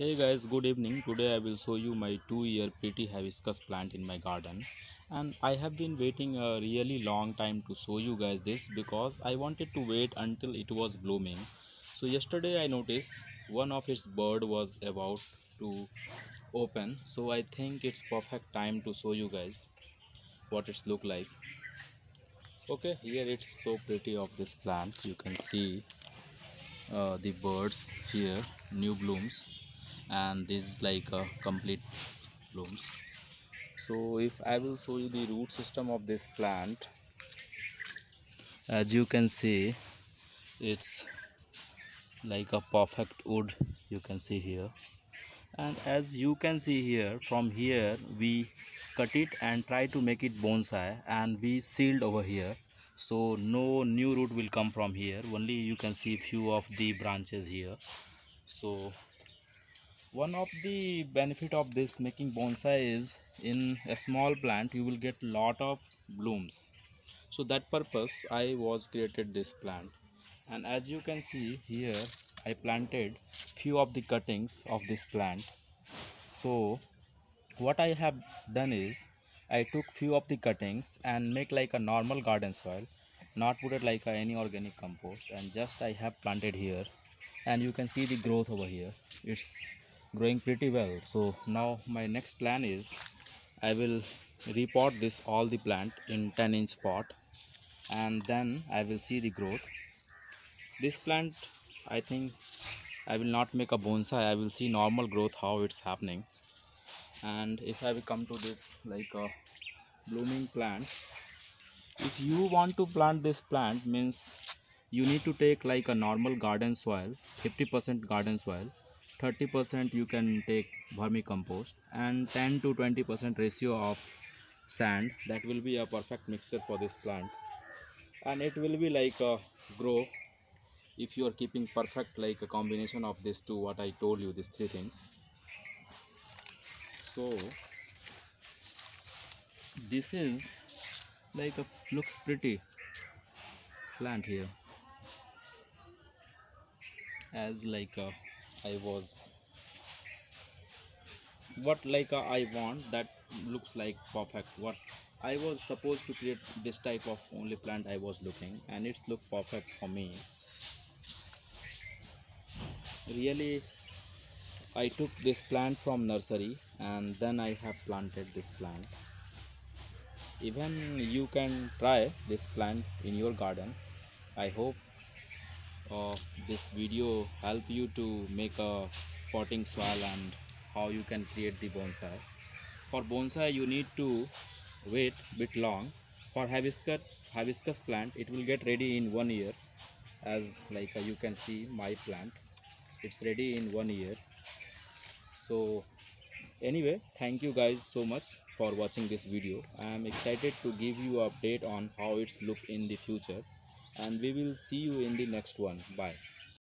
hey guys good evening. Today i will show you my two year pretty hibiscus plant in my garden. And i have been waiting a really long time to show you guys this because i wanted to wait until it was blooming. So yesterday i noticed one of its bird was about to open. So i think it's perfect time to show you guys what it's look like. Okay here it's so pretty of this plant. You can see uh, the birds here new blooms and this is like a complete blooms. So if i will show you the root system of this plant as you can see it's like a perfect wood you can see here. And as you can see here from here we cut it and try to make it bonsai and we sealed over here. So no new root will come from here. Only you can see few of the branches here. So one of the benefit of this making bonsai is in a small plant you will get a lot of blooms. So that purpose i was created this plant. And as you can see here i planted few of the cuttings of this plant. So what i have done is i took few of the cuttings and make like a normal garden soil not put it like any organic compost and just i have planted here. And you can see the growth over here. It's growing pretty well. So now my next plan is i will repot this all the plant in 10 inch pot and then i will see the growth. This plant i think i will not make a bonsai. I will see normal growth how it's happening. And if i will come to this like a blooming plant if you want to plant this plant means you need to take like a normal garden soil 50 percent garden soil 30% you can take vermicompost and 10 to 20% ratio of sand. That will be a perfect mixture for this plant. And it will be like a grow if you are keeping perfect like a combination of these two what I told you these three things. So this is like a looks pretty plant here. As like a I was what like uh, I want that looks like perfect. What I was supposed to create this type of only plant I was looking and it's look perfect for me. Really I took this plant from nursery and then I have planted this plant. Even you can try this plant in your garden. I hope uh, this video help you to make a potting soil and how you can create the bonsai. For bonsai you need to wait bit long. For hibiscus hibiscus plant it will get ready in one year. As like uh, you can see my plant it's ready in one year. So anyway thank you guys so much for watching this video. I am excited to give you update on how it's look in the future and we will see you in the next one. Bye